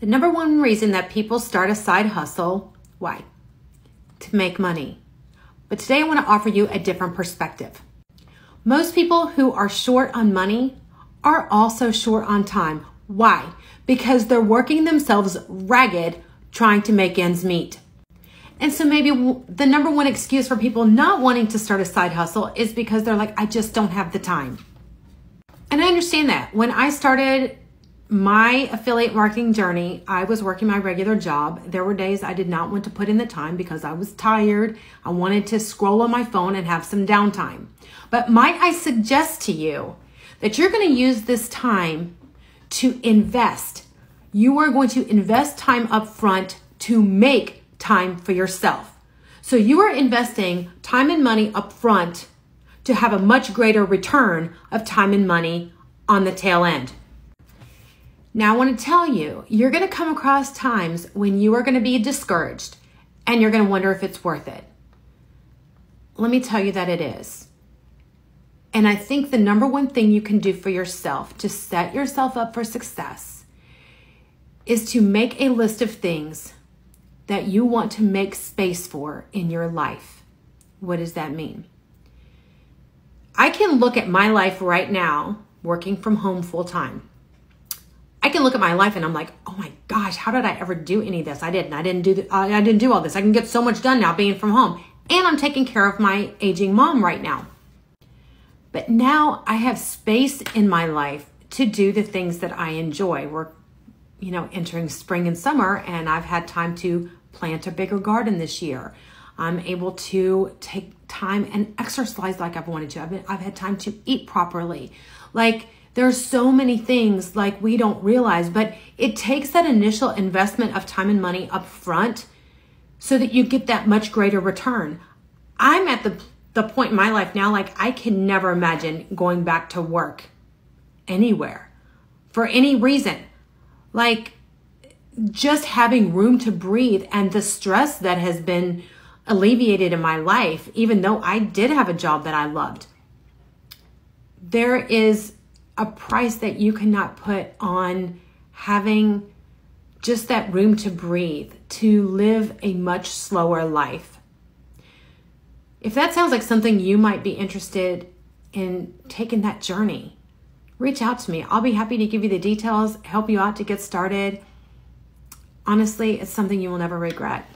The number one reason that people start a side hustle, why? To make money. But today I want to offer you a different perspective. Most people who are short on money are also short on time. Why? Because they're working themselves ragged trying to make ends meet. And so maybe the number one excuse for people not wanting to start a side hustle is because they're like, I just don't have the time. And I understand that. When I started my affiliate marketing journey, I was working my regular job. There were days I did not want to put in the time because I was tired. I wanted to scroll on my phone and have some downtime. But might I suggest to you that you're going to use this time to invest. You are going to invest time up front to make time for yourself. So you are investing time and money up front to have a much greater return of time and money on the tail end. Now, I want to tell you, you're going to come across times when you are going to be discouraged and you're going to wonder if it's worth it. Let me tell you that it is. And I think the number one thing you can do for yourself to set yourself up for success is to make a list of things that you want to make space for in your life. What does that mean? I can look at my life right now, working from home full time. I can look at my life and I'm like, oh my gosh, how did I ever do any of this? I didn't. I didn't do. The, uh, I didn't do all this. I can get so much done now being from home, and I'm taking care of my aging mom right now. But now I have space in my life to do the things that I enjoy. We're, you know, entering spring and summer, and I've had time to plant a bigger garden this year. I'm able to take time and exercise like I've wanted to. I've, been, I've had time to eat properly. Like, there's so many things like we don't realize, but it takes that initial investment of time and money up front so that you get that much greater return. I'm at the the point in my life now, like I can never imagine going back to work anywhere for any reason. Like just having room to breathe and the stress that has been alleviated in my life, even though I did have a job that I loved. There is a price that you cannot put on having just that room to breathe, to live a much slower life. If that sounds like something you might be interested in taking that journey, reach out to me. I'll be happy to give you the details, help you out to get started. Honestly, it's something you will never regret.